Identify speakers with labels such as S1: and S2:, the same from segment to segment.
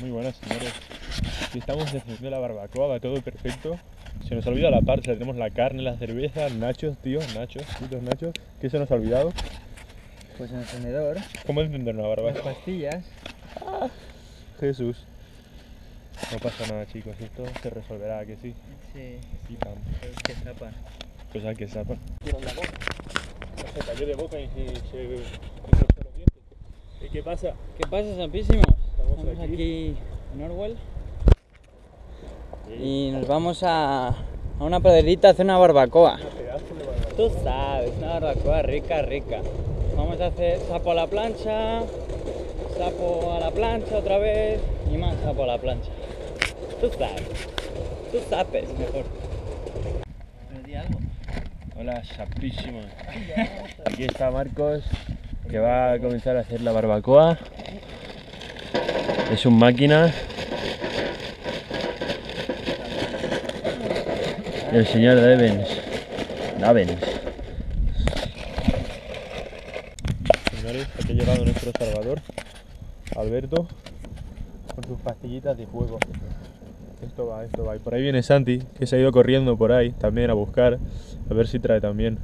S1: Muy buenas, señores. Aquí estamos haciendo la barbacoa, va todo perfecto. Se nos ha olvidado la parte, tenemos la carne, la cerveza, nachos, tío, nachos, putos nachos. ¿Qué se nos ha olvidado?
S2: Pues en el encendedor,
S1: ¿Cómo encender una
S2: las
S1: barbacoa?
S2: pastillas.
S1: Jesús. No pasa nada, chicos, esto se resolverá, ¿a que sí.
S2: Sí,
S1: Y pam.
S2: que tapan.
S1: Pues al que zapa. Se cayó de boca y se, se, se los dientes. ¿Y qué pasa?
S2: ¿Qué pasa, Sampísimos?
S1: Estamos
S2: Estamos
S1: aquí.
S2: aquí en Orwell y nos vamos a, a una praderita a hacer una barbacoa. Tú sabes, una barbacoa rica, rica. Vamos a hacer sapo a la plancha, sapo a la plancha otra vez y más sapo a la plancha. Tú sabes, tú sabes mejor. ¿Me di algo?
S1: Hola, sapísimo. Aquí está Marcos, que va a comenzar a hacer la barbacoa. Es un máquina. El señor Devens. Davens. Señores, aquí ha llegado nuestro salvador, Alberto, con sus pastillitas de fuego. Esto va, esto va. Y por ahí viene Santi, que se ha ido corriendo por ahí también a buscar, a ver si trae también.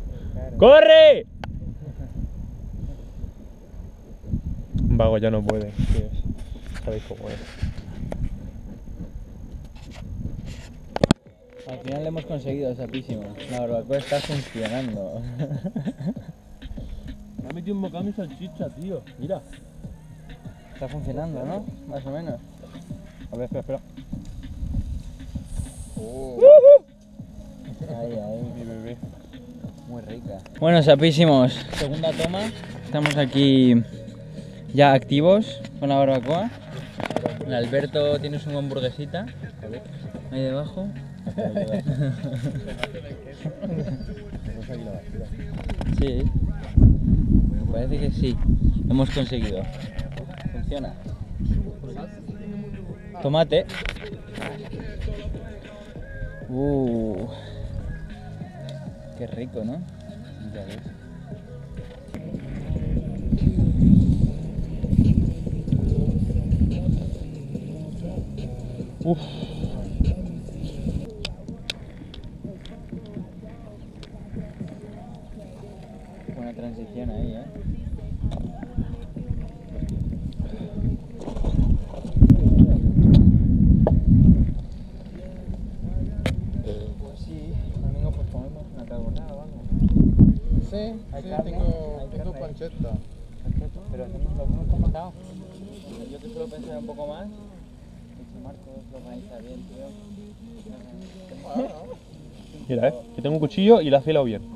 S1: ¡Corre! Un vago ya no puede. Sabéis cómo es.
S2: Al final lo hemos conseguido, sapísimo. La barbacoa está funcionando.
S1: Me ha metido un bocado mi salchicha, tío. Mira.
S2: Está funcionando, ¿no? Más o menos.
S1: A ver, espera, espera.
S2: Ahí, ahí.
S1: Mi bebé.
S2: Muy rica. Bueno, sapísimos. Segunda toma. Estamos aquí ya activos con la barbacoa. Alberto tiene su hamburguesita. Ahí debajo. Sí. Parece que sí. Hemos conseguido. Funciona. Tomate. Uh. Qué rico, ¿no? Ya.
S1: Uf.
S2: Buena transición ahí, ¿eh? Pues sí, domingo pues comemos una carbonada o algo.
S3: Sí,
S2: ¿Hay
S3: sí,
S2: carne?
S3: tengo,
S2: ¿Hay
S3: tengo
S2: carne?
S3: panceta.
S2: Perfecto, pero hacemos lo con bacalao. Yo que suelo pensar un poco más. Lo.
S1: Mira, eh. Que tengo un cuchillo y la has afilado bien.